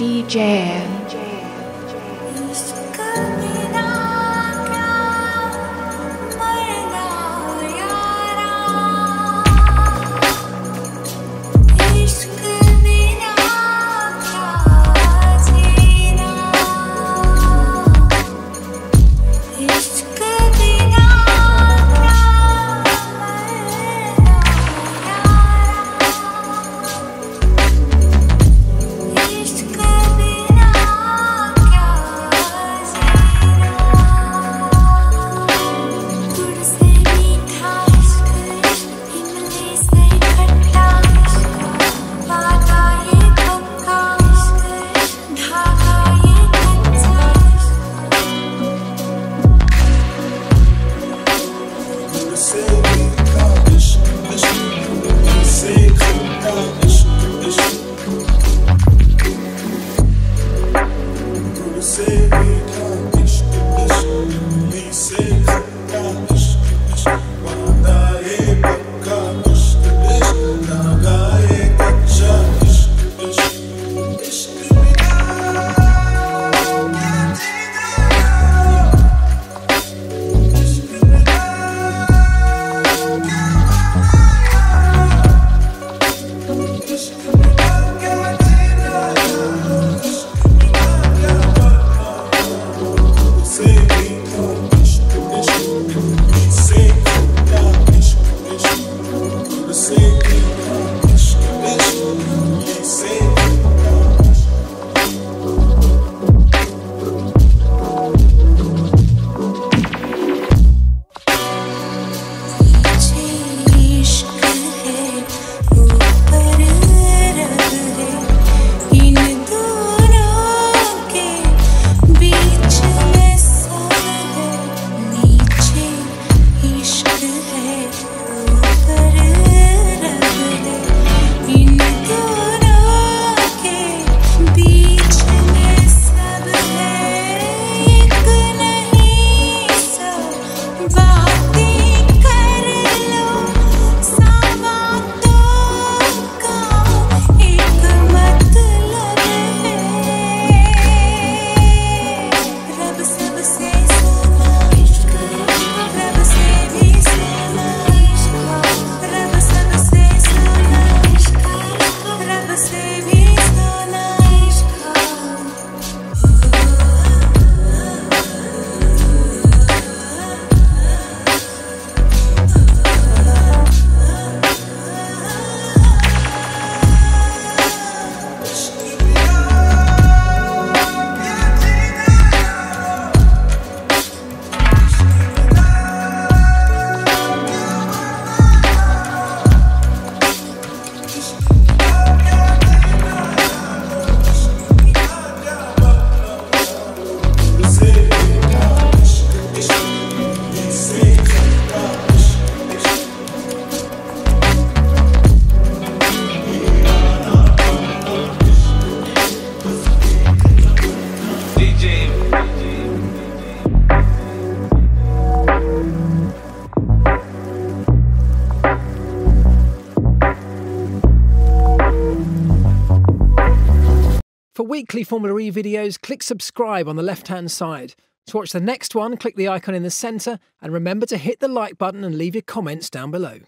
DJ. say we can't reach the mission. Say. For weekly Formula E videos, click subscribe on the left hand side. To watch the next one, click the icon in the centre and remember to hit the like button and leave your comments down below.